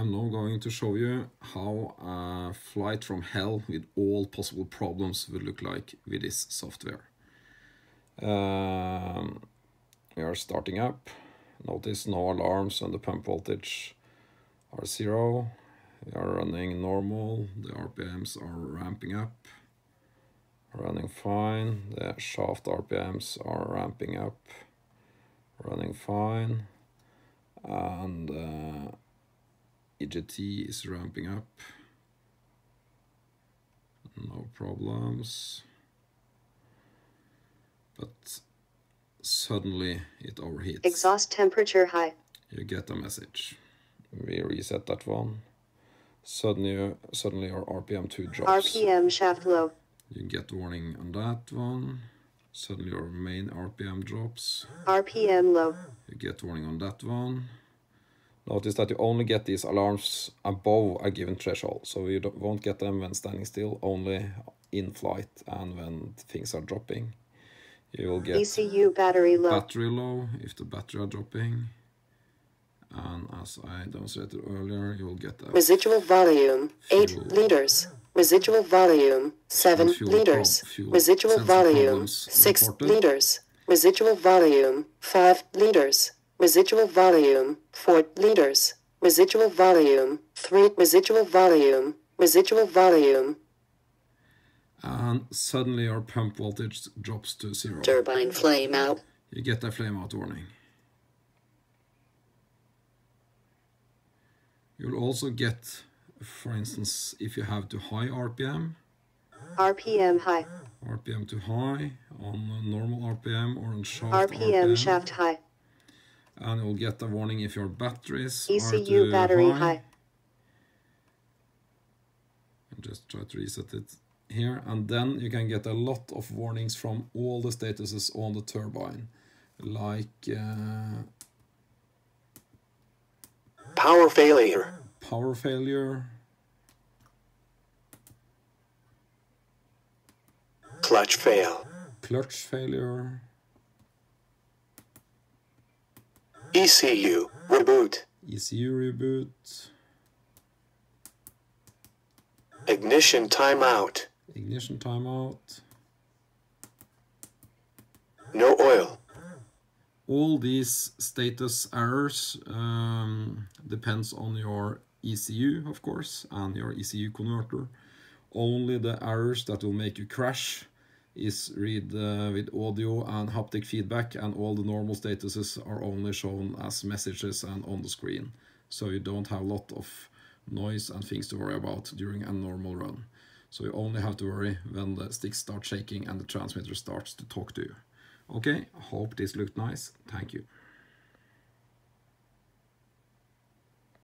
I'm now going to show you how a flight from hell with all possible problems will look like with this software. Um, we are starting up. Notice no alarms and the pump voltage are zero. We are running normal. The RPMs are ramping up. Running fine. The shaft RPMs are ramping up. Running fine. And uh, EGT is ramping up. No problems. But suddenly it overheats. Exhaust temperature high. You get a message. We reset that one. Suddenly, suddenly our RPM2 drops. RPM shaft low. You get warning on that one. Suddenly your main RPM drops. RPM low. You get warning on that one. Notice that you only get these alarms above a given threshold, so you won't get them when standing still, only in flight and when things are dropping. You will get ECU battery low. battery low if the battery are dropping. And as I demonstrated earlier, you will get a Residual volume 8 liters. Residual volume 7 fuel liters. Residual volume 6 reported. liters. Residual volume 5 liters. Residual volume 4 liters. Residual volume 3 residual volume. Residual volume and suddenly our pump voltage drops to zero. turbine flame out. You get a flame out warning. You'll also get, for instance, if you have too high RPM, RPM high. RPM too high on normal RPM or on shaft RPM shaft high. And you'll get a warning if your batteries are ECU too battery high. high. And just try to reset it here and then you can get a lot of warnings from all the statuses on the turbine like uh, Power failure. power failure Clutch fail. clutch failure ECU reboot. ECU reboot Ignition timeout. ignition timeout No oil. all these status errors um, depends on your ECU of course and your ECU converter only the errors that will make you crash is read uh, with audio and haptic feedback and all the normal statuses are only shown as messages and on the screen so you don't have a lot of noise and things to worry about during a normal run so you only have to worry when the sticks start shaking and the transmitter starts to talk to you Okay, hope this looked nice. Thank you.